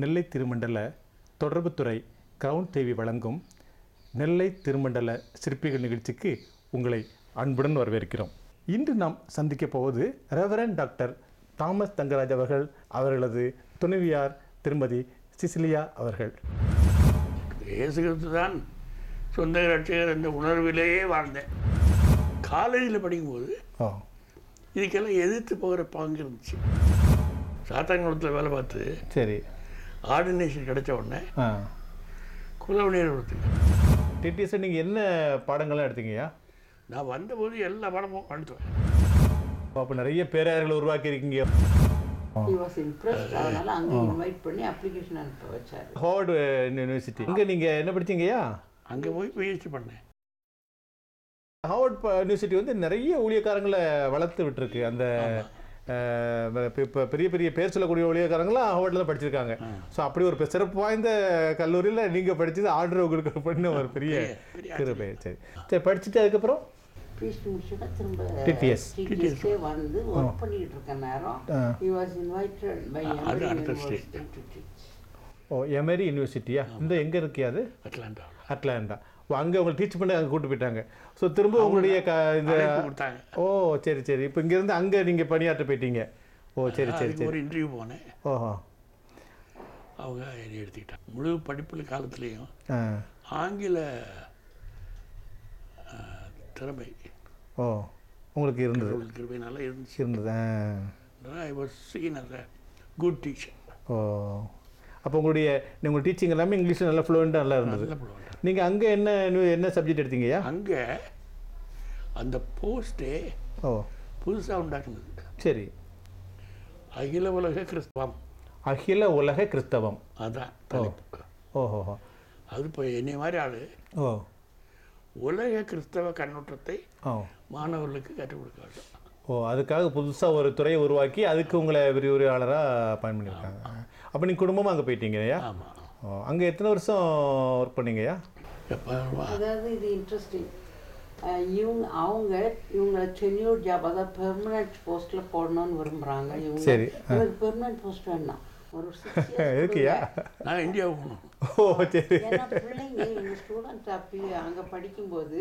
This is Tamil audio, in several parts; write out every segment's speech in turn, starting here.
நெல்லை திருமண்டல தொடர்புத்துறை கிரவுன் டிவி வழங்கும் நெல்லை திருமண்டல சிற்பிகள் நிகழ்ச்சிக்கு உங்களை அன்புடன் வரவேற்கிறோம். இன்று நாம் சந்திக்கப் போவது ரெவரன் டாக்டர் தாமஸ் தங்கராஜ் அவர்கள் அவர்களது துணைவியார் திருமதி சிசிலியா அவர்கள். இயேசு கிறிஸ்து தான் சொந்த ரட்சகர் என்ற உணர்விலேயே வாழ்ந்தேன். காலேஜில் படிக்கும்போது இதுக்கெல்லாம் எதிர்த்து போகிற பாங்கு இருந்துச்சு. சாத்தாங்குளத்தில் வேலை பார்த்து சரி. ஆர்டினேஷன் கிடைச்ச உடனே குலவணியர் ஒருத்தங்க டிடிஎஸ் நீங்கள் என்ன பாடங்கள்லாம் எடுத்தீங்கய்யா? நான் வந்தபோது எல்லா படமும் அழுத்துவேன் அப்போ நிறைய பேராயர்களை உருவாக்கியிருக்கீங்க he was impressed. அதனால அங்கே இன்வைட் பண்ணி அப்ளிகேஷன் அனுப்ப வச்சாரு. ஹார்வர்டு யூனிவர்சிட்டி அங்கே நீங்கள் என்ன படிச்சீங்கய்யா? அங்கே போய் பிஹெச்டி பண்ணேன். ஹார்வர்ட் ப- யூனிவர்சிட்டி வந்து நிறைய ஊழியக்காரங்களை வளர்த்து விட்டுருக்கு. அந்த இப்போ பெரிய பெரிய பேர் சொல்லக்கூடிய ஊழியக்காரங்களாம் ஹார்வர்டில் தான் படிச்சிருக்காங்க. ஸோ அப்படி ஒரு பெ- சிறப்பு வாய்ந்த கல்லூரியில் நீங்கள் படிச்சது ஆர்டர் உங்களுக்கு பண்ண ஒரு பெரிய கிருபை. சரி. சரி படிச்சுட்டு அதுக்கப்புறம்? ப்ரீஸ்ட் முடிச்சுட்டா திரும்ப TTS. டிடிஎஸ்கே வந்து ஒர்க் பண்ணிட்டு இருக்க நேரம். ஆ. he was invited by அது Emory அடுத்த University to teach. ஓ எமரி யூனிவர்சிட்டியா இந்த எங்கே இருக்கியா அது? அட்லாண்டா. ஓ அங்கே உங்களை டீச் பண்ணி அங்கே கூட்டு போயிட்டாங்க. ஸோ திரும்ப உங்களுடைய க இந்த ஓ சரி சரி. இப்போ இங்கேருந்து அங்கே நீங்கள் பணியாற்ற போயிட்டீங்க. ஓ சரி சரி சரி. ஒரு இன்டர்வியூ போனேன். ஓஹோ. அவங்க என்னை எடுத்துக்கிட்டாங்க. முழு படிப்பு காலத்துலேயும் ஆங்கில திறமை. ஓ உங்களுக்கு இருந்தது. கடவுள் கிருபையினால இருந்துச்சு. இருந்தது. I was seen as good teacher ஓ. அப்போ உங்களுடைய உங்கள் டீச்சிங் எல்லாமே இங்கிலீஷில் நல்லா ஃப்ளூயண்ட்டாக நல்லா இருந்தது. நல்ல நீங்கள் அங்கே என்ன என்ன சப்ஜெக்ட் எடுத்தீங்கய்யா? அங்கே அந்த போஸ்டே ஓ. புதுசாக உண்டாக்குனது. சரி. அகில உலக கிறிஸ்தவம். அகில உலக கிறிஸ்தவம். அதான் தலைப்பு. ஓஹோஹோ. அது இப்போ என்னை மாதிரி ஆள். ஓ. உலக கிறிஸ்தவ கண்ணோட்டத்தை மாணவர்களுக்கு கற்றுக் கொடுக்க வேண்டும். ஓ அதுக்காக புதுசாக ஒரு துறையை உருவாக்கி அதுக்கு உங்களை விரிவுரையாளராக பயன் பண்ணியிருக்காங்க அப்போ நீங்கள் குடும்பமாக அங்கே போயிட்டீங்கய்யா? ஆமாம் அங்கே எத்தனை வருஷம் ஒர்க் பண்ணீங்கய்யா அதாவது இது இன்ட்ரெஸ்டிங் இவங்க அவங்க இவங்க டென்யூர் ஜாப் அதாவது பெர்மனன்ட் போஸ்ட்டில் போடணும்னு விரும்புகிறாங்க இவங்க சரி. எனக்கு பெர்மனன்ட் போஸ்ட் வேணாம் ஒரு இருக்கியா நான் இந்தியாவுக்கு போகணும். ஓ சரி. ஏன்னா பிள்ளைங்க இவங்க ஸ்டூடெண்ட்ஸ் அப்படி அங்கே படிக்கும்போது.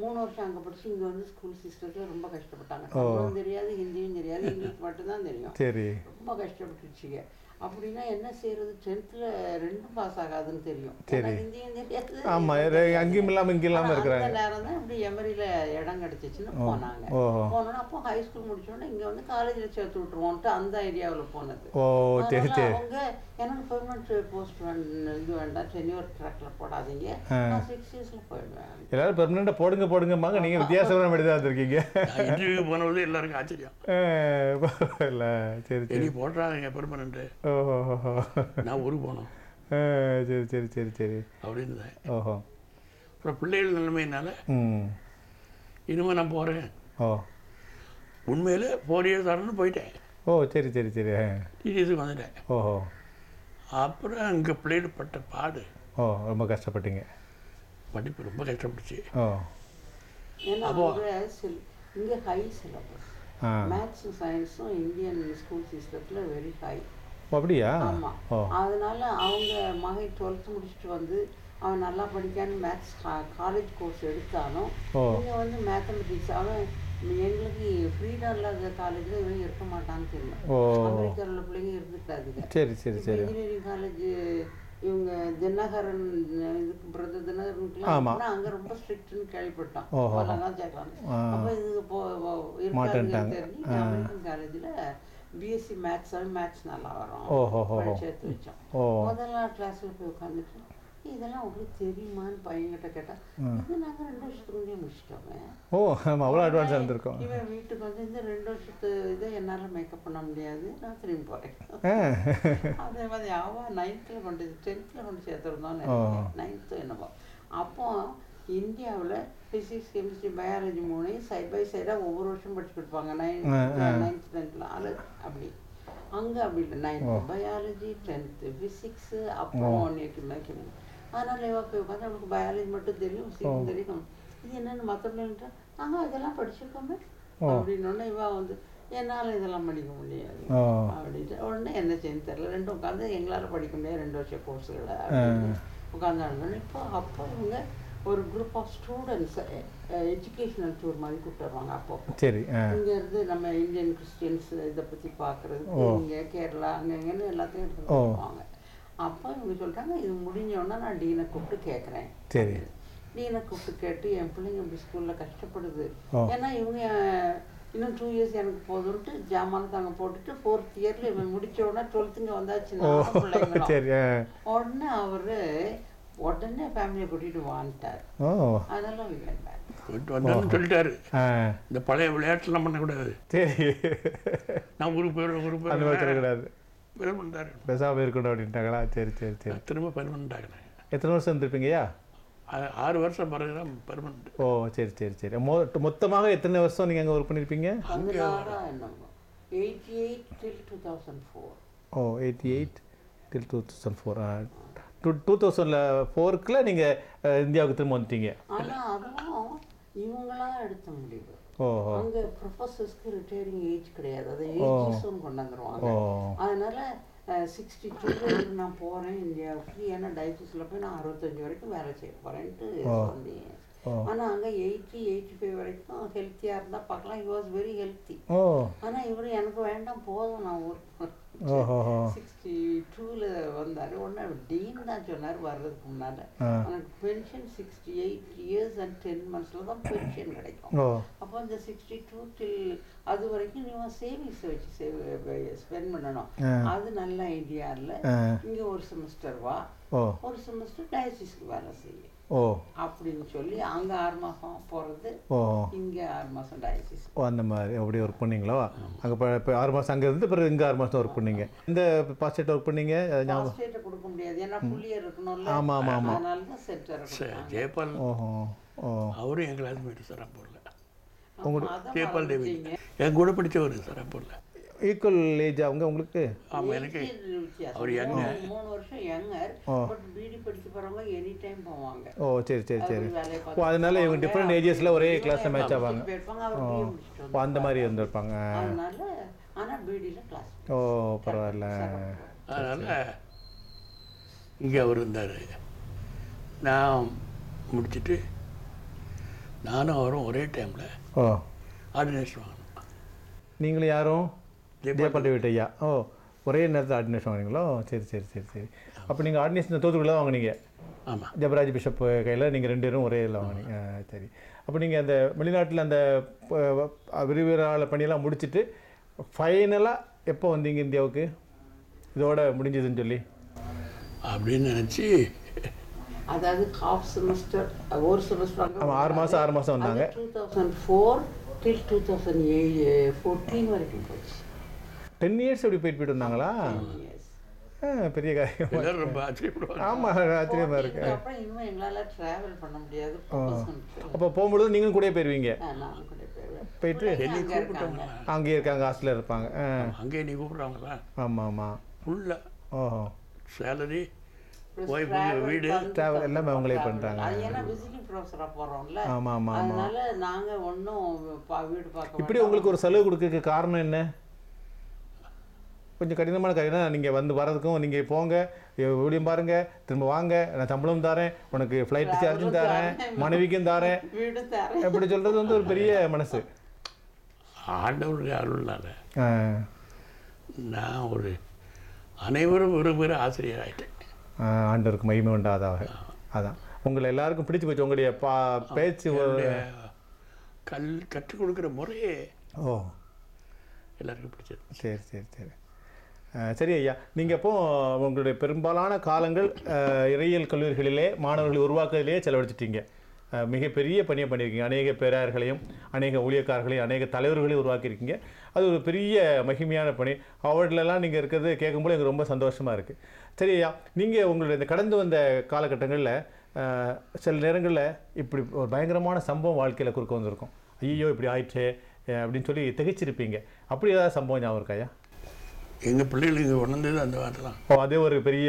மூணு வருஷம் அங்கே படிச்சு இங்கே வந்து ஸ்கூல் சிஸ்டத்தில் ரொம்ப கஷ்டப்பட்டாங்க. தமிழும் தெரியாது ஹிந்தியும் தெரியாது இங்கிலீஷ் மட்டும்தான் தெரியும். சரி. ரொம்ப கஷ்டப்பட்டுச்சுங்க அப்படின்னா என்ன செய்யறது? டென்த்தில் ரெண்டும் பாஸ் ஆகாதுன்னு தெரியும். சரி. ஏன்னா ஹிந்தியும் தெரியாது. ஆமா அங்கேயும் இல்லாமல் இங்கே இல்லாமல் ஆனா இருக்கிறாங்க. நேரம் தான் இப்படி எமரியில் இடம் கிடைச்சிச்சுன்னு போனாங்க. போனோன்னா அப்போ ஹை ஸ்கூல் முடிச்சோடனே இங்கே வந்து காலேஜில் சேர்த்து விட்ருவோன்ட்டு அந்த ஐடியாவில் போனது. ஓ சரி சரி. அவங்க எனக்கு பெர்மனன்ட் போஸ்ட் இது வேண்டாம். டென்யூர் ட்ராக்ல போடாதீங்க. நான் சிக்ஸ் இயர்ஸில் போயிடுவேன். எல்லாரும் பெர்மனெண்ட்டாக போடுங்க போடுங்கம்பாங்க. நீங்கள் வித்தியாசமான மாதிரி தான் வந்திருக்கீங்க. நான் இன்டர்வியூ போனது எல்லாருக்கும் ஆச்சரியம். சரி சரி. போடுறாங்க பெர்மனண்ட்டு நான் ஊருக்கு போகணும். ஆ, சரி சரி சரி சரி. அப்படின்னு ஓஹோ. அப்புறம் பிள்ளைகள் நிலைமையினால ம். இனிமேல் நான் போகிறேன் ஓ. உண்மையில் ஃபோர் இயர்ஸ் ஆகணும்னு போயிட்டேன். ஓ சரி சரி சரி ஆ. டிடிஎஸ்க்கு வந்துட்டேன். ஓஹோ. அப்புறம் அங்கே பிள்ளைகள் பட்ட பாடு. ஓ ரொம்ப கஷ்டப்பட்டீங்க. படிப்பு ரொம்ப கஷ்டப்பட்டுச்சு. ஓ. அப்போ- இங்கே ஹை சிலபஸ் ஆ. மேத்ஸும் சயின்ஸும் இந்தியன் ஸ்கூல் சிஸ்டத்தில் வெரி ஹை அப்படியா அதனால அவங்க மகன் டுவெல்த்து முடிச்சுட்டு வந்து அவன் நல்லா படிக்கான்னு மேத்ஸ் காலேஜ் கோர்ஸ் எடுத்தாலும் ஓ. இங்கே வந்து மேத்தமெட்டிக்ஸ் அவன் எங்களுக்கு ஃப்ரீடம் இல்லாத காலேஜில் இவன் இருக்க மாட்டான்னு தெரியும் ஓ அமெரிக்காவில் உள்ள பிள்ளைங்க இருந்துட்டாதுங்க சரி சரி சரி இன்ஜினியரிங் காலேஜ் இவங்க தினகரன் இதுக்கு பிரதர். போனா அங்க ரொம்ப ஸ்ட்ரிக்ட்னு கேள்விப்பட்டோம் ஓஹோ. அதெல்லாம் சேர்க்கலாம். அப்ப இது போ இருக்காதுன்னு. தெரிஞ்சு அமெரிக்கன் காலேஜ்ல பிஎஸ்சி மேத்ஸ் மேத்ஸ் நல்லா வரும். எடுத்து வச்சோம். முதல்ல கிளாஸ்ல போய் உட்காந்துட்டு இதெல்லாம் உங்களுக்கு தெரியுமான்னு பையன்கிட்ட கேட்டா இது நாங்க ரெண்டு வருஷத்துக்கு முடிச்சிட்டோமே. ஓ நம்ம அவ்வளோ அட்வான்ஸாக இருந்திருக்கோம். இவன் வீட்டுக்கு வந்து இந்த ரெண்டு வருஷத்து இதை என்னால மேக்கப் பண்ண முடியாது நான் திரும்பி போறேன். ஆ. அதே மாதிரி அவன் நைன்த்தில் கொண்டு டென்த்தில் கொண்டு சேர்த்துருந்தோம். நைன்த்து என்னமோ அப்போ இந்தியாவில் ஃபிசிக்ஸ் கெமிஸ்ட்ரி பயாலஜி மூணையும் சைட் பை சைடாக ஒவ்வொரு வருஷம் படிச்சு கொடுப்பாங்க. நைன்த். நைன்த் டென்த்தில் அது அப்படி. அங்கே அப்படி இல்லை. நைன்த்து பயாலஜி டென்த்து ஃபிசிக்ஸு அப்புறம் ஒன்று அதனால் இவ போய் உட்காந்து அவளுக்கு பயாலஜி மட்டும் தெரியும் ஃபிசிக்ஸ் தெரியும். இது என்னென்னு மற்ற பிள்ளைங்கள்ட்ட நாங்கள் இதெல்லாம் படிச்சிருக்கோமே. அப்படின்னோடனே இவ வந்து என்னால் இதெல்லாம் படிக்க முடியாது. அப்படின்ட்டு உடனே என்ன செய்யணும் தெரியல. ரெண்டும் உட்காந்து எங்களால் படிக்க முடியாது ரெண்டு வருஷம் கோர்ஸுகளை உட்காந்து இப்போ அப்போ இவங்க ஒரு group of students educational tour மாதிரி கூப்பிட்டு வருவாங்க அப்போ. சரி ஆ. இங்க இருந்து நம்ம இந்தியன் கிறிஸ்டியன்ஸ் இதை பற்றி பார்க்குறதுக்கு இங்கே கேரளா அங்கே எல்லாத்தையும் எடுத்து ஓ. போவாங்க. அப்போ இவங்க சொல்லிட்டாங்க இது முடிஞ்சோடனே நான் டீனை கூப்பிட்டு கேட்குறேன். சரி. டீனை கூப்பிட்டு கேட்டு என் பிள்ளைங்க இப்படி ஸ்கூலில் கஷ்டப்படுது. ஏன்னா இவங்க இன்னும் டூ இயர்ஸ் எனக்கு போதும்ட்டு ஜாமான் தாங்க போட்டுட்டு ஃபோர்த் இயரில் இவன் முடிச்ச உடனே டுவெல்த்துங்க வந்தாச்சு ஓ. நானும் பிள்ளைங்களும். சரி ஆ. உடனே அவர் உடனே ஃபேமிலியை கூட்டிகிட்டு ஓ. அதெல்லாம் போயிட்டு வந்தேன்னு சொல்லிட்டாரு. ஆ. இந்த பழைய விளையாட்டுலாம் பண்ணக்கூடாது. சரி. நான் ஊருக்கு போயிடுவேன் ஊருக்கு அந்த மாதிரி போயிடுவேன் சொல்லக்கூடாது பெருமண்டாரு பெருசாக இருக்கணும் அப்படின்ட்டாங்களா? சரி சரி சரி. திரும்ப பெருமண்டாங்க எத்தனை வருஷம் இருந்திருப்பீங்கய்யா? ஆறு வருஷம் பிறகு தான் பெர்மனண்ட் ஓ சரி சரி சரி. மொ மொத்தமாக எத்தனை வருஷம் நீங்கள் அங்கே ஒர்க் பண்ணியிருப்பீங்க eighty eight till two thousand four O eighty eight till two thousand four to two தௌசண்டில் ஃபோருக்குள்ள நீங்கள் இந்தியாவுக்கு திரும்ப வந்துட்டீங்க. ஆனா அதுவும் இவங்களா எடுத்த முடிவு. அங்க ப்ரொஃபஸர்ஸ்க்கு ரிட்டையரிங் ஏஜ் கிடையாது. அதை ஏஜ் கொண்டு வந்துருவாங்க. அதனால சிக்ஸ்டி டூ நான் போறேன் இந்தியாவுக்கு ஏன்னா டயபிட்டிஸில் போய் நான் அறுபத்தஞ்சு வரைக்கும் வேலை செய்ய போறேன்ட்டு சொன்னேன் ஓ. ஆனா அங்க எயிட்டி எயிட்டி ஃபைவ் வரைக்கும் ஹெல்த்தியா இருந்தா பார்க்கலாம். He was வெரி ஹெல்த்தி ஓ. ஆனா இவர் எனக்கு வேண்டாம் போதும். நான் ஓஹோஹோ சிக்ஸ்டி டூவில் வந்தார். உடனே டீன் தான் சொன்னார் வர்றதுக்கு முன்னால். ஆ. எனக்கு pension sixty eight years and ten மந்த்ஸில் தான் பென்ஷன் கிடைக்கும். அப்போ இந்த சிக்ஸ்டி டூ டில் அது வரைக்கும் நீ சேவிங்ஸ் வச்சு சேவ் ஸ்பெண்ட் பண்ணணும். அது நல்ல ஐடியா இல்லை இங்கே ஒரு செமஸ்டர் வா. ஒரு செமஸ்டர் டயசிஸ்க்கு வேலை செய்ய. ஓ. அப்படின்னு சொல்லி அங்கே ஆறு மாதம் போகிறது ஓ. இங்கே ஆறு மாதம் டயசிஸ் ஓ அந்த மாதிரி. அப்படி ஒர்க் பண்ணீங்களோ? அங்கே இப்போ இப்போ ஆறு மாதம் அங்கே இருந்து பிறகு இங்கே ஆறு மாதம் ஒர்க் பண்ணீங்க. இந்த பாஸ்டேட் ஒர்க் பண்ணீங்க? ஞாபகம் கொடுக்க முடியாது. ஏன்னா புள்ளியர் இருக்கணும்ல. ஆமா, ஆமா, ஆமா. அதனால தான் ஜெயபால் ஓஹோ ஓ. அவரும் என் கிளாஸ்மேட் சரப்பூரில் உங்களோட ஜெயபால் தேவி என் கூட படித்தவர் சரப்பூரில் ஈக்குவல் ஏஜ் அவங்க உங்களுக்கு? ஆமாம் எனக்கு. அவர் young. மூணு- வருஷம் யங்கர் பட் பிடி படிச்சு போறவங்க எனி டைம் போவாங்க. ஓ சரி சரி சரி. ஓ அதனால இவங்க. டிஃப்ரெண்ட் ஏஜஸில் ஒரே கிளாஸில் மேட்ச் ஆவாங்க. ஓ அந்த மாதிரி இருந்திருப்பாங்க. அதனால ஆனா பிடியில் கிளாஸ் ஓ பரவாயில்ல. அதனால் இங்கே அவர் இருந்தார். நான் முடிச்சுட்டு நானும் அவரும் ஒரே டைமில் ஓ. ஆர்டினேஷன் வாங்கினோம் நீங்களும் யாரும்? ஜெயபால் ஜெயபாண்டி வீட்டையா? ஓ ஒரே நேரத்தில் ஆர்டினேஷன் வாங்கினீங்களோ சரி சரி சரி சரி. அப்போ நீங்கள் ஆர்டினேஷன் தோத்துக்குள்ள வாங்குனீங்க. ஆமாம் ஜபராஜ் பிஷப் கையில் நீங்கள் ரெண்டு பேரும் ஒரே இதில் வாங்கினீங்க. ஆ, சரி. அப்போ நீங்கள் அந்த வெளிநாட்டில் அந்த விரிவுரால பணியெல்லாம் முடிச்சுட்டு ஃபைனலாக எப்போ வந்தீங்க இந்தியாவுக்கு? இதோட முடிஞ்சதுன்னு சொல்லி. அப்படின்னு நினச்சி. அதாவது ஹாஃப் செமஸ்டர் ஒரு செமஸ்டர் ஆமாம் ஆறு மாதம் ஆறு மாதம் வந்தாங்க. Two thousand four till two thousand fourteen வரைக்கும் போச்சு. டென் இயர்ஸ் அப்படி போயிட்டு போயிட்டு வந்தாங்களா பெரிய காரியம். ரொம்ப ஆச்சரியப்படுவாங்க. ஆமாம் ஆச்சரியமாக இருக்கு. 14 அப்புறம் இன்னும் எங்களால டிராவல் பண்ண முடியாது. அப்போ போகும்பொழுது நீங்களும் கூட போயிடுவேன். போயிட்டு? அங்கேயே இருக்காங்க ஹாஸ்டலில் இருப்பாங்க. ஆ. அங்கே நீ கூப்பிட்றாங்களா ஆமாம் ஆமாம் ஃபுல்லாக ஓஹோ. சேலரி Plus Wife, travel வீடு. Travel எல்லாமே அவங்களே. அது ஏன்னா விசிட்டிங் ப்ரொஃபஸரா போறோம்ல. ஆமாம் ஆமாம் ஆமாம் அதனால நாங்க ஒன்றும் வீடு பார்க்க இப்படி உங்களுக்கு ஒரு செலவு கொடுக்கறதுக்கு காரணம் என்ன? கொஞ்சம் கடினமான காரியம் நீங்கள் வந்து வரதுக்கும் நீங்கள் போங்க ஊழியம் பாருங்க திரும்ப வாங்க நான் சம்பளம் தரேன் உனக்கு ஃப்ளைட் சார்ஜும் தரேன் மனைவிக்கும் தரேன். வீடு தரேன். இப்படி சொல்கிறது வந்து ஒரு பெரிய மனசு. ஆண்டவருடைய அருள்னால ஆ, நான் ஒரு அனைவரும் விரும்புகிற ஆசிரியர் ஆயிட்டேன் ஆ, ஆண்டவருக்கு மகிமை உண்டாதாக அதான். உங்களை எல்லாருக்கும் பிடிச்சு போச்சு உங்களுடைய பா பேச்சு கல் கற்றுக் கொடுக்குற முறையே ஓ. எல்லாருக்கும் பிடிச்சது. சரி சரி சரி. சரி ஐயா. நீங்கள் இப்போ உங்களுடைய பெரும்பாலான காலங்கள் இறையியல் கல்லூரிகளிலே மாணவர்களை உருவாக்குவதிலேயே செலவழிச்சிட்டீங்க. மிகப்பெரிய பணியை பண்ணியிருக்கீங்க. அநேக பேராயர்களையும் அநேக ஊழியக்காரர்களையும் அநேக தலைவர்களையும் உருவாக்கியிருக்கீங்க. அது ஒரு பெரிய மகிமையான பணி. அவர்களெல்லாம் நீங்கள் இருக்கிறது கேட்கும்போது எனக்கு ரொம்ப சந்தோஷமாக இருக்குது சரி ஐயா நீங்கள் உங்களுடைய இந்த கடந்து வந்த காலகட்டங்களில் சில நேரங்களில் இப்படி ஒரு பயங்கரமான சம்பவம் வாழ்க்கையில் குறுக்க வந்திருக்கும். ஐயோ இப்படி ஆயிடுச்சு அப்படின்னு சொல்லி திகைச்சிருப்பீங்க. அப்படி ஏதாவது சம்பவம் ஞாபகம் இருக்கா ஐயா? எங்கள் பிள்ளைகளுக்கு உணர்ந்தது அந்த வார்த்தைலாம் ஓ அதே ஒரு பெரிய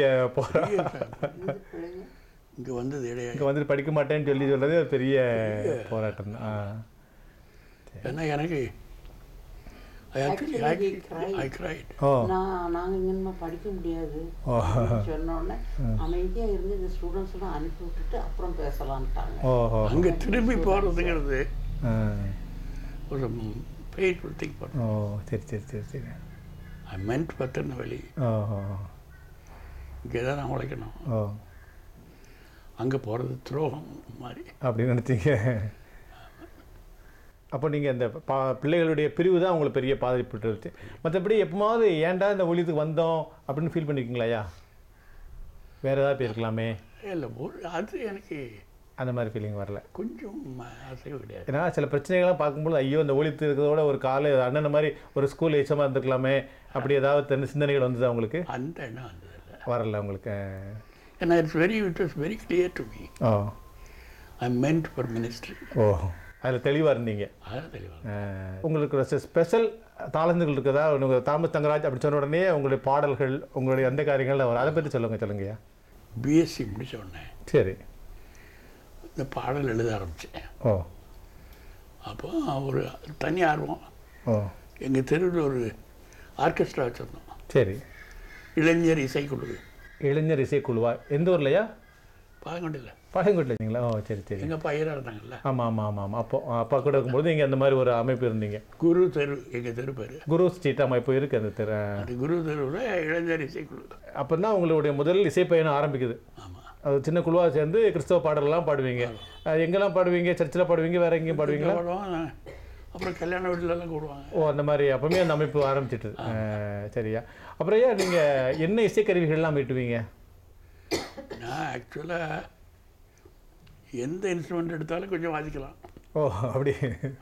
இங்கே வந்தது இடையே. இங்கே வந்துட்டு படிக்க மாட்டேன்னு சொல்லி சொல்றதே ஒரு பெரிய போராட்டம் தான். ஆ. ஏன்னா எனக்கு I actually Actually, he cried. I cried ஓ. நான் நாங்க இங்கேமா படிக்க முடியாது. ஓ. சொன்ன உடனே அமைதியா இருந்து இந்த ஸ்டூடெண்ட்ஸ் எல்லாம் அனுப்பி விட்டுட்டு அப்புறம் பேசலான்ட்டாங்க. ஓஹோ. அங்கே திரும்பி போகிறதுங்கிறது ஒரு ஓ சரி சரி சரி சரி. ஐ மென்ட் பத்தின வழி இங்கே தான் நான் உழைக்கணும். அங்கே போகிறது துரோகம் மாதிரி. அப்படின்னு நினச்சிங்க. அப்போ நீங்கள் அந்த பா பிள்ளைகளுடைய பிரிவு தான் உங்களுக்கு பெரிய பாதிப்புட்டு மற்றபடி எப்போமாவது ஏன்டா இந்த ஒழியத்துக்கு வந்தோம் அப்படின்னு ஃபீல் பண்ணியிருக்கீங்களா வேறு ஏதாவது போயிருக்கலாமே? இல்லை ஒரு அது எனக்கு அந்த மாதிரி ஃபீலிங் வரல. கொஞ்சம் அசைவு கிடையாது. ஏன்னா சில பிரச்சனைகள்லாம் பார்க்கும்போது ஐயோ இந்த ஒழித்து இருக்கிறதோட ஒரு காலை அண்ணன் மாதிரி ஒரு ஸ்கூல் எச்சமாக இருந்துக்கலாமே அப்படி ஏதாவது தெரிஞ்ச சிந்தனைகள் வந்ததா உங்களுக்கு? அந்த எண்ணம் வந்ததில்லை வரல உங்களுக்கு. ஏன்னா it's very it was very clear to me oh I meant for ministry oh அதில் தெளிவாக இருந்தீங்க. அதான் தெளிவாக உங்களுக்கு ஒரு ஸ்பெஷல் தாளந்துகள் இருக்குதா? உங்கள் தாமஸ் தங்கராஜ் அப்படி சொன்ன உடனே உங்களுடைய பாடல்கள் உங்களுடைய அந்த காரியங்கள்லாம் வரும். அதை பற்றி சொல்லுங்க சொல்லுங்கய்யா. பிஎஸ்சி முடிச்ச உடனே. சரி. இந்த பாடல் எழுத ஆரம்பித்தேன் ஓ. அப்போ ஒரு தனி ஆர்வம். ஓ. எங்கள் தெருவில் ஒரு ஆர்கெஸ்ட்ரா வச்சுருந்தோம். சரி. இளைஞர் இசைக்குழு இளைஞர் இசைக்குழுவா? எந்த ஊர்லையா? பாலங்கொண்டில் பழங்கோட்டில் இருந்தீங்களா ஓ சரி சரி. எங்கள் பையனாக இருந்தாங்கல்ல. ஆமாம் ஆமாம் ஆமாம் ஆமாம் அப்போ அப்பா கூட இருக்கும்போது நீங்கள் அந்த மாதிரி ஒரு அமைப்பு இருந்தீங்க. குரு தெரு எங்கள் தெரு பேர். குரு ஸ்ட்ரீட் ஆமாம் இப்போ இருக்குது அந்த தெரு. குரு தெருவில் இளைஞர் இசைக்குழு. அப்போ தான் உங்களுடைய முதல் இசைப்பயணம் ஆரம்பிக்குது. ஆமாம் சின்ன குழுவாக சேர்ந்து கிறிஸ்தவ பாடலெல்லாம் பாடுவீங்க. எங்கெல்லாம் பாடுவீங்க? சர்ச்சில் பாடுவீங்க? வேற எங்கேயும் பாடுவீங்களா? அப்புறம் கல்யாண வீட்டிலலாம் கூடுவாங்க. ஓ அந்த மாதிரி அப்பவுமே அந்த அமைப்பு ஆரம்பிச்சிட்டு. சரியா. அப்புறம் ஐயா நீங்கள் என்ன இசைக்கருவிகள்லாம் மீட்டுவீங்க நான் ஆக்சுவலாக எந்த இன்ஸ்ட்ருமெண்ட் எடுத்தாலும் கொஞ்சம் வாசிக்கலாம். ஓ அப்படி.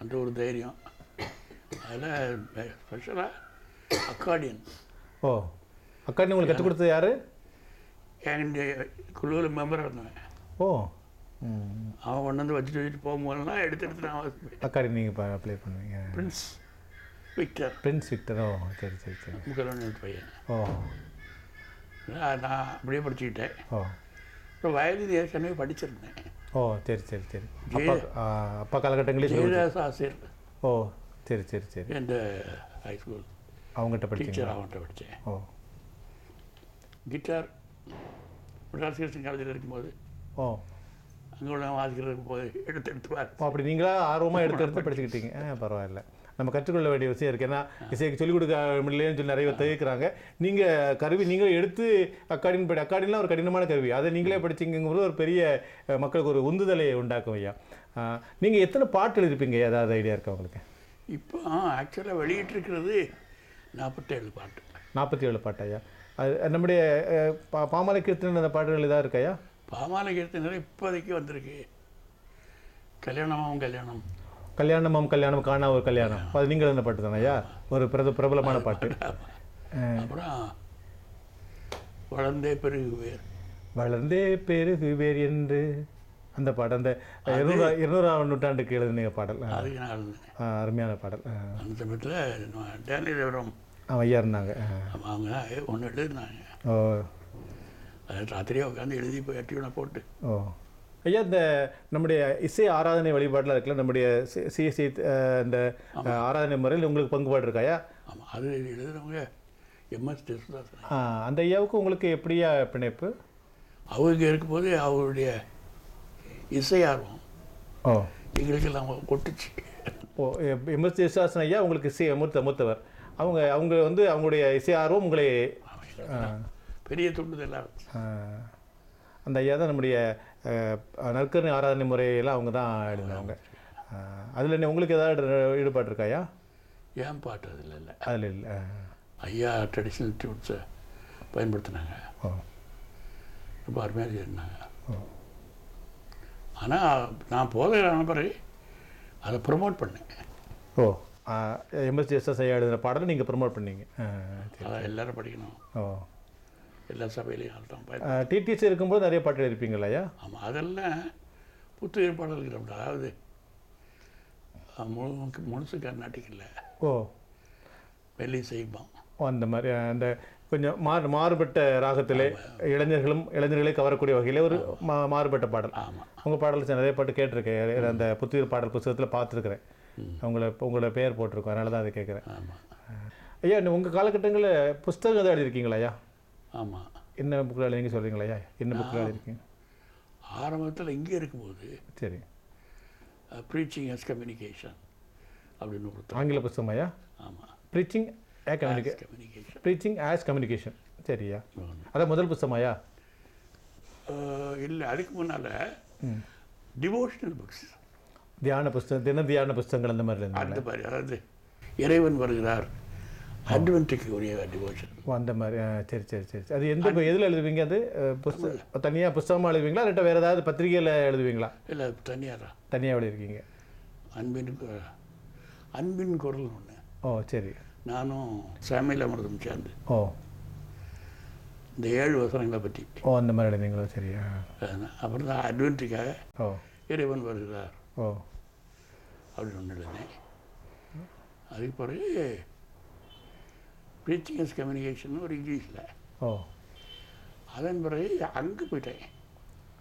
அந்த ஒரு தைரியம். அதில் ஸ்பெஷலாக அக்கார்டியன் ஓ அக்காடி உங்களுக்கு கற்றுக் கொடுத்தது யாரு? எங்கள் குழுவில் மெம்பராக இருந்தவன். ஓ. அவன் கொண்டு வந்து வச்சுட்டு வச்சுட்டு போகும்போதெல்லாம் எடுத்து எடுத்து நான் அக்காடி நீங்கள் ப்ளே பண்ணுவீங்க. பிரின்ஸ் விக்டர் பிரின்ஸ் விக்டர் ஓ சரி சரி சரி. முகலவன் பையன். ஓ. நான் அப்படியே படிச்சுக்கிட்டேன். ஓ. அப்புறம் வயலின் ஏற்கனவே படிச்சிருந்தேன். ஓ சரி சரி சரி. அப்பா ஆ, அப்பா காலகட்டங்களே சொல்லி ஜெயதாஸ் ஆசிரியர். ஓ சரி சரி சரி. என்ற ஹைஸ்கூல் அவங்ககிட்ட படிச்சீங்க டீச்சர் அவன்கிட்ட படித்தேன் ஓ. கிட்டார் மெட்ராஸ் காலேஜில் இருக்கும்போது. ஓ. அங்கே உள்ள வாசிக்கிறது போது எடுத்து எடுத்து பாரு. ஓ அப்படி நீங்களா ஆர்வமாக எடுத்து எடுத்து படிச்சுக்கிட்டீங்க. பரவாயில்ல. நம்ம கற்றுக்கொள்ள வேண்டிய விஷயம் இருக்குது ஏன்னா இசைக்கு சொல்லிக் கொடுக்க முடியலன்னு சொல்லி நிறைய தவிர்க்கிறாங்க நீங்கள் கருவி நீங்களே எடுத்து அக்காடின் படி அக்காடின்லாம் ஒரு கடினமான கருவி. அதை நீங்களே படிச்சிங்கிறது ஒரு பெரிய மக்களுக்கு ஒரு உந்துதலை உண்டாக்கும் ஐயா. நீங்கள் எத்தனை பாட்டு எழுதிருப்பீங்க? ஏதாவது ஐடியா இருக்கா உங்களுக்கு? இப்போ ஆக்சுவலாக வெளியிட்டிருக்கிறது நாற்பத்தேழு பாட்டு. நாற்பத்தி ஏழு பாட்டு ஐயா? நம்முடைய பா பாமாலை கீர்த்தனை அந்த பாட்டுகள் இதாக இருக்கையா? பாமாலை கீர்த்தனை இப்போதைக்கு வந்திருக்கு. கல்யாணமாவும் கல்யாணம். கல்யாணமாம் கல்யாணம் காணா ஒரு கல்யாணம். அது நீங்கள் என்ன பாட்டு தானே ஐயா ஒரு பிரத பிரபலமான பாட்டு. அப்புறம் வளர்ந்தே பெருகுவேர். வளர்ந்தே பெருகுவேர் என்று. அந்த பாடல் அந்த இருநூறா இருநூறாம் நூற்றாண்டுக்கு எழுதின பாடல். அருமையான பாடல். அந்த சமயத்தில் டேனி தேவரம் ஆ, ஐயா இருந்தாங்க. அவங்க ஒன்று எழுதினாங்க ஓ. அது ராத்திரியே உட்காந்து எழுதி போய் அட்டியூனை போட்டு. ஓ. ஐயா இந்த நம்முடைய இசை ஆராதனை வழிபாட்டில் இருக்குல்ல நம்முடைய சிஎஸ்சி இந்த ஆராதனை முறையில் உங்களுக்கு பங்குபாடு இருக்காயா ஆமாம் அது எழுதுனவங்க எம்எஸ் ஆ, அந்த ஐயாவுக்கு உங்களுக்கு எப்படியா பிணைப்பு? அவங்க இருக்கும்போது அவருடைய இசை ஆர்வம் ஓ. எங்களுக்கெல்லாம் கொட்டுச்சு. ஓ எம்எஸ் தேசாசன் ஐயா உங்களுக்கு இசை மூத்த மூத்தவர் அவங்க அவங்க வந்து அவங்களுடைய இசை ஆர்வம் உங்களை பெரிய ஆ, அந்த ஐயா தான் நம்முடைய நற்கருணை ஆராதனை முறையெல்லாம் அவங்க தான் எழுதினவங்க. அதில் என்ன உங்களுக்கு ஏதாவது ஈடுபாடு இருக்காயா ஏன் பாட்டு அதில் இல்லை? அதில் இல்லை ஐயா ட்ரெடிஷ்னல் டியூன்ஸை பயன்படுத்தினாங்க. ஓ. ரொம்ப அருமையாக இருந்தாங்க ஆனால் நான் போதையான பிறகு அதை ப்ரமோட் பண்ணேன். ஓ. எம்எஸ் ஜெஸ்எஸ் ஐயா எழுதின பாடலை நீங்கள் ப்ரமோட் பண்ணீங்க. எல்லாரும் படிக்கணும். ஓ. எல்லா சபையிலையும் டிடிசி இருக்கும்போது நிறைய பாட்டு எழுதிருப்பீங்களா ஐயா? ஆமாம் அதெல்லாம் புத்துயிர் பாடல்கள் அதாவது அஹ், முழு முழுசு கர்நாட்டிக் இல்லை ஓ. வெள்ளி செய்வோம் அந்த மாதிரி அந்த கொஞ்சம் மாறு மாறுபட்ட ராகத்திலே இளைஞர்களும் இளைஞர்களை கவரக்கூடிய வகையில் ஒரு மா மாறுபட்ட பாடல். ஆமாம் உங்கள் பாடல் நிறைய பாட்டு கேட்டிருக்கேன். அந்த புத்துயிர் பாடல் புத்தகத்தில் பார்த்துருக்குறேன். உங்களை உங்களோட பெயர் போட்டிருக்கோம். அதனால தான் அதை கேட்குறேன். ஆமாம் ஐயா உங்கள் காலகட்டங்களில் புஸ்தகம் எதாவது எழுதியிருக்கீங்களா ஐயா? ஆமாம் என்ன புக்கில் எழுதிங்க சொல்கிறீங்களா ஐயா? என்ன புக்கில் எழுதிருக்கீங்க ஆரம்பத்தில் இங்கே இருக்கும்போது சரி. ப்ரீச்சிங் அஸ் கம்யூனிகேஷன் அப்படின்னு கொடுத்தோம் ஆங்கில புஸ்தகம் ஐயா? ஆமாம் preaching a communica communication preaching as communication சரியா அதான் முதல் புஸ்தகம் ஐயா? இல்லை அதுக்கு முன்னால் டிவோஷனல் புக்ஸ் தியான புஸ்தகம் தின தியான புஸ்தகங்கள் அந்த மாதிரி அந்த மாதிரி அதாவது இறைவன் வருகிறார். அட்வென்ட்டுக்கு உரிய டிவோஷன் ஓ அந்த மாதிரி சரி சரி சரி. அது எந்த எதில் எழுதுவீங்க அது? புஸ்தகம் தனியாக புஸ்தகமாக எழுதுவீங்களா? இல்லாட்ட வேறு ஏதாவது பத்திரிகையில் எழுதுவீங்களா? இல்லை தனியாக தான் தனியாக எழுதிருக்கீங்க. அன்பின் அன்பின் குரல் ஒன்று ஓ சரி. நானும் சாமியில் அமிர்தம் சேர்ந்து. ஓ. இந்த ஏழு வசனங்களை பற்றி ஓ அந்த மாதிரி எழுதிங்களா சரியா அப்புறம் தான் அட்வென்ட்டுக்காக ஓ. இறைவன் வருகிறார். ஓ. அப்படின்னு ஒன்று எழுதினேன் அதுக்கு பிறகு ப்ரீச்சிங்கஸ் கம்யூனிகேஷன் ஒரு இங்கிலீஷில் ஓ. அதன் பிறகு அங்கே போயிட்டேன்.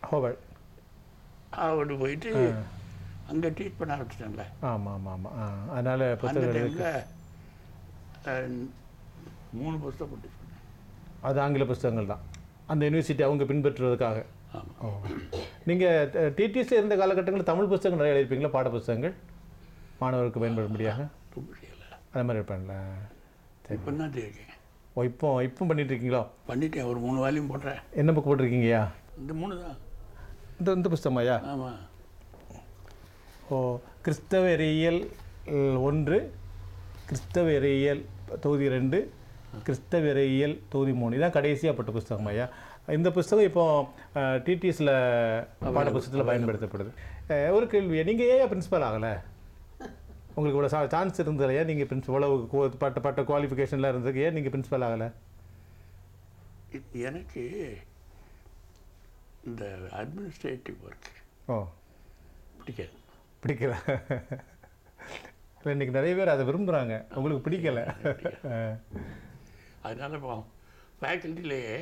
ஹோவல். அவட்டு போயிட்டு அங்கே ட்ரீட் பண்ண ஆரம்பிச்சிட்டேன்ல ஆமாம் ஆமாம் ஆமாம் ஆ அதனால் அந்த டைமில் மூணு புஸ்தகம் போட்டு அது ஆங்கில புஸ்தகங்கள் தான். அந்த யூனிவர்சிட்டி அவங்க பின்பற்றுவதற்காக. ஆமாம் நீங்கள் டிடிஎஸ்ல இருந்த காலகட்டங்களில் தமிழ் புஸ்தகங்கள் நிறைய எழுதிருப்பீங்களா பாட புஸ்தகங்கள் மாணவருக்கு பயன்படும்படியாக? அந்த மாதிரி சரி. இப்போ தான் இருக்கேன் ஓ இப்போ இப்போ பண்ணிட்டு இருக்கீங்களோ பண்ணிட்டேன். ஒரு மூணு வால்யூம் போடுறேன் என்ன புக் போட்டிருக்கீங்கய்யா? இந்த மூணு தான். இந்த இந்த புஸ்தகமாய்யா? ஆமாம் ஓ கிறிஸ்தவரியல் ஒன்று கிறிஸ்தவரியல் தொகுதி ரெண்டு கிறிஸ்தவரியல் தொகுதி மூணு. இதான் கடைசியாக பட்ட புஸ்தகம் ஐயா இந்த புஸ்தகம் இப்போ டிடிஎஸில் பாட புஸ்தகத்தில் பயன்படுத்தப்படுது. ஒரு கேள்வி நீங்கள் ஏன் பிரின்சிபல் ஆகலை? உங்களுக்கு இவ்வளோ சா சான்ஸ் இருந்தது இல்லையா நீங்கள் பிரின்சிபல் இவ்வளவு பட்ட பட்ட குவாலிஃபிகேஷன்லாம் இருந்ததுக்கு ஏன் நீங்கள் பிரின்சிபல் ஆகலை? எனக்கு இந்த அட்மினிஸ்ட்ரேட்டிவ் ஒர்க் ஓ. பிடிக்காது. பிடிக்கல. இல்லை இன்றைக்கி நிறைய பேர் அதை விரும்புகிறாங்க உங்களுக்கு பிடிக்கல. அதனால இப்போ ஃபேக்கல்ட்டிலேயே.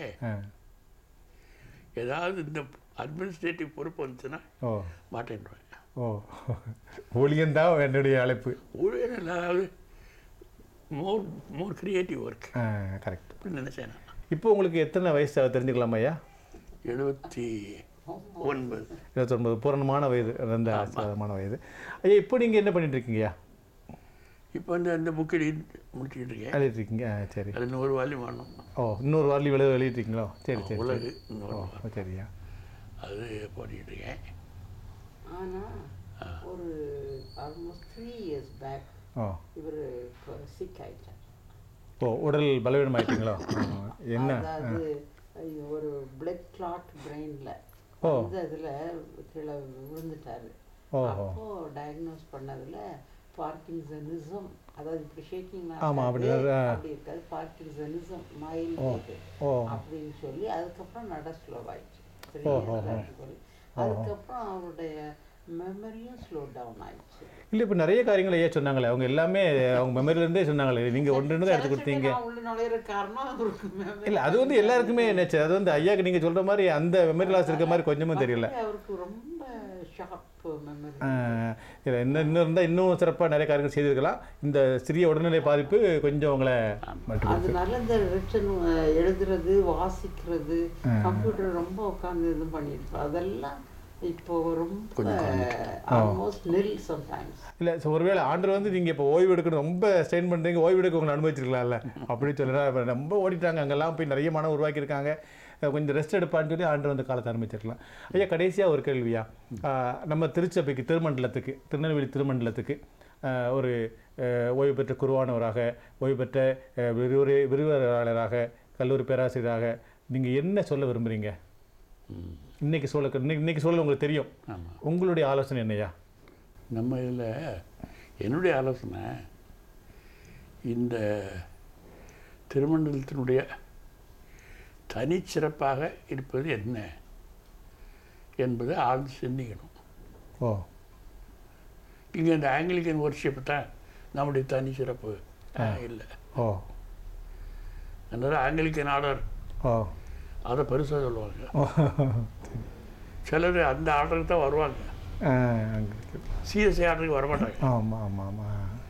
ஏதாவது இந்த அட்மினிஸ்ட்ரேட்டிவ் பொறுப்பு வந்துச்சுன்னா ஓ. மாட்டேன்றாங்க ஓ. ஊழியந்தான் என்னுடைய அழைப்பு. ஊழியர் அதாவது more more creative work correct நினச்சேன் நான். இப்போ உங்களுக்கு எத்தனை வயசு தெரிஞ்சுக்கலாமா ஐயா? எழுபத்தி ஒன்பது. இருபத்தொன்பது பூரணமான வயது அந்த சாதமான வயது. ஐயா இப்போ நீங்கள் என்ன பண்ணிட்டு இருக்கீங்கய்யா இப்போ வந்து அந்த புக் எழுதி முடிச்சுக்கிட்டு இருக்கேன் எழுதிட்டு இருக்கீங்க ஆ சரி. அதில் நூறு வால்யூம் வேணும். ஓ இன்னொரு வாரலி வெளியே எழுதிட்டீங்களோ சரி சரி உலகு ஓ சரியா அது போட்டுக்கிட்டு இருக்கேன் ஆனா ஒரு ஆல்மோஸ்ட் த்ரீ இயர்ஸ் பேக் இவர் சிக் ஆயிட்டார். ஓ உடல் பலவீனமாயிட்டீங்களோ? ஆ, என்ன? அதாவது ஒரு பிளட் கிளாட் பிரெயின்ல ஓ. அந்த இதுல கீழே விழுந்துட்டாரு. அப்போ டயக்னோஸ் பண்ணதுல பார்க்கின்சனிசம் அதாவது இப்படி ஷேக்கிங் ஆமா, அப்படி இருக்காது பார்க்கின்சனிசம் மைல்டு ஓ. அப்படின்னு சொல்லி அதுக்கப்புறம் நட ஸ்லோவாயிடுச்சு ஓ. அதுக்கப்புறம் அவருடைய மெமரியும் ஸ்லோ டவுன் ஆயிடுச்சு. இல்லை இப்போ நிறைய காரியங்கள் ஐயா சொன்னாங்களே? அவங்க எல்லாமே அவங்க மெமரியிலேருந்தே சொன்னாங்களே நீங்கள் ஒன்று தான் எடுத்து கொடுத்தீங்க. இல்லை அது வந்து எல்லாருக்குமே என்னச்சு அது வந்து ஐயாக்கு நீங்கள் சொல்கிற மாதிரி அந்த மெமரி லாஸ் இருக்க மாதிரி கொஞ்சமும் தெரியல. அவருக்கு ரொம்ப ஷார்ப் இல்லை இன்னும் இன்னும் இருந்தால் இன்னும் சிறப்பாக நிறைய காரியங்கள் செய்திருக்கலாம். இந்த சிறிய உடல்நிலை பாதிப்பு கொஞ்சம் உங்களை அதனால இந்த ரிட்டன் எழுதுறது வாசிக்கிறது கம்ப்யூட்டர் ரொம்ப உட்காந்து இது பண்ணிட்டு அதெல்லாம் இப்போ ரொம்ப இல்லை ஸோ ஒருவேளை ஆண்டர் வந்து நீங்கள் இப்போ ஓய்வு எடுக்கணும் ரொம்ப ஸ்ட்ரெயின் பண்ணுறீங்க ஓய்வு எடுக்க உங்களை அனுபவிச்சிருக்கலாம்ல அப்படின்னு சொல்லுறா இப்போ ரொம்ப ஓடிட்டாங்க அங்கெல்லாம் போய் நிறைய மனம் உருவாக்கியிருக்காங்க. கொஞ்சம் ரெஸ்ட் எடுப்பான்னு சொல்லி ஆண்டர் வந்து காலத்தை ஆரம்பிச்சிருக்கலாம். ஐயா கடைசியாக ஒரு கேள்வியா? நம்ம திருச்சபைக்கு திருமண்டலத்துக்கு திருநெல்வேலி திருமண்டலத்துக்கு ஒரு ஓய்வு பெற்ற குருவானவராக ஓய்வு பெற்ற விரிவுரை விரிவுரையாளராக கல்லூரி பேராசிரியராக நீங்கள் என்ன சொல்ல விரும்புகிறீங்க இன்னைக்கு சொல்ல இன்னைக்கு இன்னைக்கு சொல்ல உங்களுக்கு தெரியும். ஆமாம் உங்களுடைய ஆலோசனை என்னையா நம்ம இதில் என்னுடைய ஆலோசனை இந்த திருமண்டலத்தினுடைய தனிச்சிறப்பாக இருப்பது என்ன? என்பதை ஆழ்ந்து சிந்திக்கணும். ஓ. இங்கே இந்த ஆங்கிலிக்கன் ஒர்ஷிப் தான் நம்முடைய தனி சிறப்பு இல்லை. ஓ. அதனால் ஆங்கிலிக்கன் ஆர்டர் ஓ. அதை பெருசாக சொல்லுவாங்க. சிலர் அந்த ஆர்டருக்கு தான் வருவாங்க. ஆ, சிஎஸ்ஐ ஆர்டருக்கு வரமாட்டாங்க. ஆமாம் ஆமாம் ஆமாம்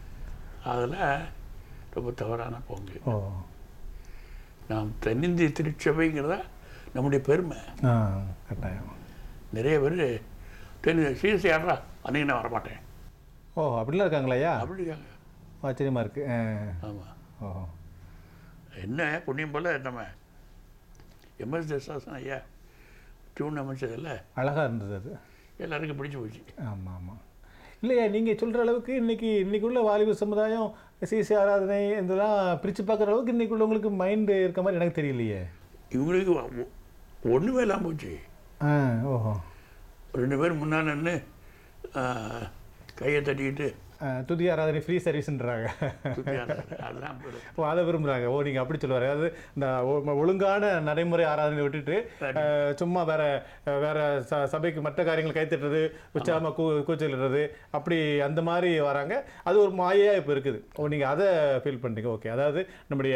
அதில் ரொம்ப தவறான போங்கு நாம் தென்னிந்திய திருச்சபைங்கிறத நம்முடைய பெருமை. கட்டாயம். நிறைய பேர் தென் சிஎஸ்ஐ ஆடுறா அன்றைக்கி நான் வரமாட்டேன். ஓ அப்படிலாம் இருக்காங்களா ஐயா? அப்படி இருக்காங்க. ஆச்சரியமாக இருக்கு. ஆ. ஆமாம் ஓ. என்ன புண்ணியம் போல் நம்ம எம்எஸ் தசாசன் ஐயா டியூன் அமைச்சதில்ல அழகாக இருந்தது அது. எல்லாருக்கும் பிடிச்சி போச்சு. ஆமாம் ஆமாம் இல்லையா நீங்கள் சொல்கிற அளவுக்கு இன்னைக்கு இன்னைக்கு உள்ள வாலிப சமுதாயம் சிசி ஆராதனை இதெல்லாம் பிரித்து பார்க்குற அளவுக்கு இன்னைக்கு உள்ளவங்களுக்கு மைண்டு இருக்க மாதிரி எனக்கு தெரியலையே. இவங்களுக்கு ஒ- ஒண்ணுமே இல்லாமல் போச்சு. ஆ ஓஹோ. ரெண்டு பேர் முன்னால் நின்று கையை தட்டிக்கிட்டு துதி ஆராதனை ஃப்ரீ சர்வீஸ்ன்றாங்க. ஓ அதை விரும்புகிறாங்க ஓ நீங்கள் அப்படி சொல்லுவார். அதாவது இந்த ஒழுங்கான நடைமுறை ஆராதனை விட்டுட்டு சும்மா வேற வேற ச சபைக்கு மற்ற காரியங்கள் கைத்தட்டுறது உற்சாகமாக கூ கூச்சலிடுறது அப்படி அந்த மாதிரி வராங்க. அது ஒரு மாயையாக இப்போ இருக்குது. ஓ நீங்கள் அதை ஃபீல் பண்ணுறீங்க ஓகே அதாவது நம்முடைய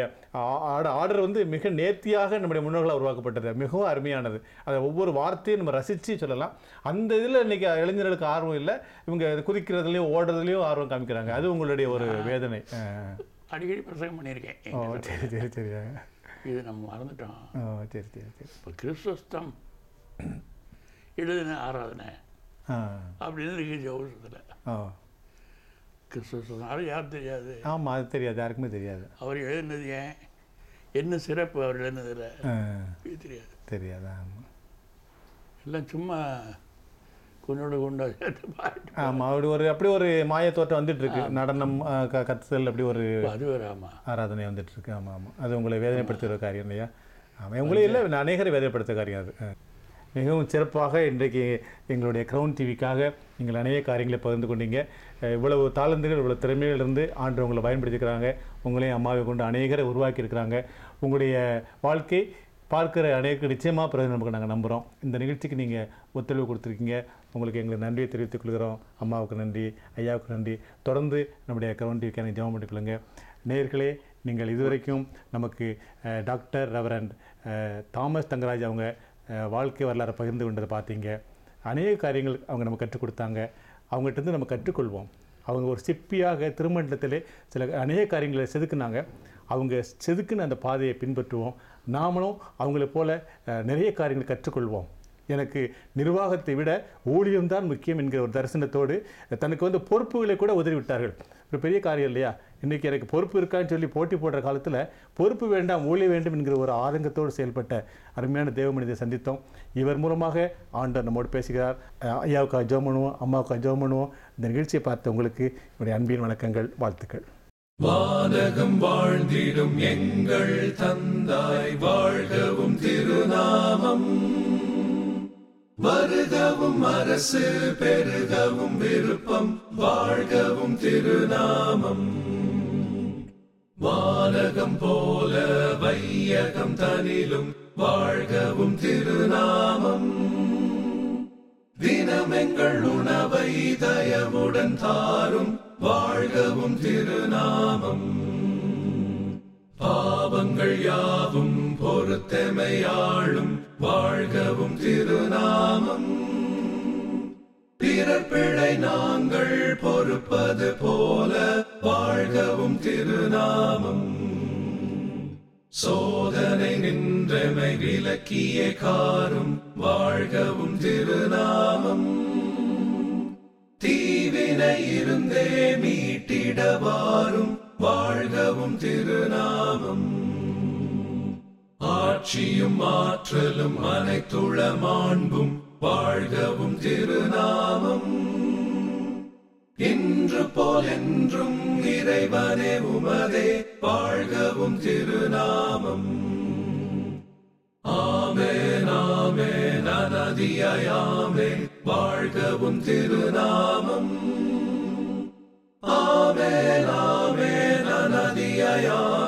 ஆர்டர் வந்து மிக நேர்த்தியாக நம்முடைய முன்னோர்களால் உருவாக்கப்பட்டது. மிகவும் அருமையானது. அதை ஒவ்வொரு வார்த்தையும் நம்ம ரசித்து சொல்லலாம். அந்த இதில் இன்னைக்கு இளைஞர்களுக்கு ஆர்வம் இல்லை. இவங்க குதிக்கிறதுலையும் ஓடுறதுலையும் ஆர்வம் காமிக்கிறாங்க. அது உங்களுடைய ஒரு வேதனை. அடிக்கடி பிரசங்கம் பண்ணியிருக்கேன். ஓ சரி சரி சரி. இது நம்ம மறந்துட்டோம். ஓ சரி சரி சரி. இப்போ கிறிஸ்தஸ்தம் எழுதின ஆராதனை அப்படின்னு இருக்கு ஜோசத்தில். ஓ. கிறிஸ்தஸ்தம் அது யார் தெரியாது? ஆமாம் அது தெரியாது. யாருக்குமே தெரியாது. அவர் எழுதினது ஏன்? என்ன சிறப்பு அவர் எழுதினதில்? தெரியாது. தெரியாது ஆமாம் எல்லாம் சும்மா கொண்டோட கொண்டா சேர்த்து பாட்டு ஆமாம் அப்படி ஒரு அப்படி ஒரு மாய தோட்டம் வந்துட்டு இருக்கு நடனம் ஆ, க கத்துதல் அப்படி ஒரு அது வேறு ஆமாம் ஆராதனை வந்துட்டு இருக்கு ஆமாம் ஆமாம் அது உங்களை வேதனைப்படுத்துகிற காரியம் இல்லையா? ஆமாம் உங்களே இல்லை அநேகரை வேதனைப்படுத்துகிற காரியம் அது. மிகவும் சிறப்பாக இன்றைக்கு எங்களுடைய க்ரௌன் டிவிக்காக நீங்கள் அநேக காரியங்களை பகிர்ந்து கொண்டீங்க. இவ்வளவு தாளந்துகள் இவ்வளவு திறமைகள் இருந்து ஆண்டு உங்களை பயன்படுத்திக்கிறாங்க உங்களையும் அம்மாவை கொண்டு அநேகரை உருவாக்கி இருக்கிறாங்க உங்களுடைய வாழ்க்கை பார்க்குற அநேக நிச்சயமாக பிரயோஜனம் நமக்கு நாங்கள் நம்புகிறோம் இந்த நிகழ்ச்சிக்கு நீங்கள் ஒத்துழைப்பு கொடுத்துருக்கீங்க. உங்களுக்கு எங்களுக்கு நன்றியை தெரிவித்துக் கொள்கிறோம். அம்மாவுக்கு நன்றி ஐயாவுக்கு நன்றி. தொடர்ந்து நம்முடைய கரண்ட் டிவிக்கான ஜெபம் பண்ணிக்கொள்ளுங்க நேர்களே நீங்கள் இதுவரைக்கும் நமக்கு டாக்டர் ரெவரண்ட் தாமஸ் தங்கராஜ் அவங்க வாழ்க்கை வரலாறு பகிர்ந்து கொண்டதை பார்த்தீங்க. அநேக காரியங்கள் அவங்க நம்ம கற்றுக் கொடுத்தாங்க. அவங்ககிட்டருந்து நம்ம கற்றுக்கொள்வோம். அவங்க ஒரு சிற்பியாக திருமண்டலத்திலே சில அநேக காரியங்களை செதுக்குனாங்க. அவங்க செதுக்குன அந்த பாதையை பின்பற்றுவோம். நாமளும் அவங்கள போல நிறைய காரியங்களை கற்றுக்கொள்வோம். எனக்கு நிர்வாகத்தை விட ஊழியம்தான் முக்கியம் என்கிற ஒரு தரிசனத்தோடு தனக்கு வந்து பொறுப்புகளை கூட உதறி விட்டார்கள் ஒரு பெரிய காரியம் இல்லையா? இன்றைக்கி எனக்கு பொறுப்பு இருக்கான்னு சொல்லி போட்டி போடுற காலத்தில் பொறுப்பு வேண்டாம் ஊழிய வேண்டும் என்கிற ஒரு ஆதங்கத்தோடு செயல்பட்ட அருமையான தேவமனிதை சந்தித்தோம். இவர் மூலமாக ஆண்டவர் நம்மோடு பேசுகிறார். ஐயாவுக்கு ஜோம் பண்ணுவோம் அம்மாவுக்கு ஜோம் பண்ணுவோம். இந்த நிகழ்ச்சியை பார்த்த உங்களுக்கு என்னுடைய அன்பின் வணக்கங்கள் வாழ்த்துக்கள். வானகம் வாழ்ந்திடும் எங்கள் தந்தாய் வாழ்கவும் திருநாமம். வருகவும் அரசு பெருகவும் விருப்பம் வாழ்கவும் திருநாமம். வானகம் போல வையகம் தனிலும் வாழ்கவும் திருநாமம். தினமெங்கள் உணவை தயவுடன் தாரும் வாழ்கவும் திருநாமம். பாவங்கள் யாவும் பொறுத்தமையாளும் வாழ்கவும் திருநாமம். பிறர் பிழை நாங்கள் பொறுப்பது போல வாழ்கவும் திருநாமம். சோதனை நின்றமை விலக்கிய காரும் வாழ்கவும் திருநாமம். தீவினை இருந்தே மீட்டிடவாரும் வாழ்கவும் திருநாமம். ஆட்சியும் ஆற்றலும் அனைத்துள மாண்பும் வாழ்கவும் திருநாமம். இன்று போல் என்றும் இறைவனே உமதே வாழ்கவும் திருநாமம். ஆமே நாமே அனதியாயாமென் வாழ்கவும் திருநாமம். ஆமே நாமே அனதியாயாமென்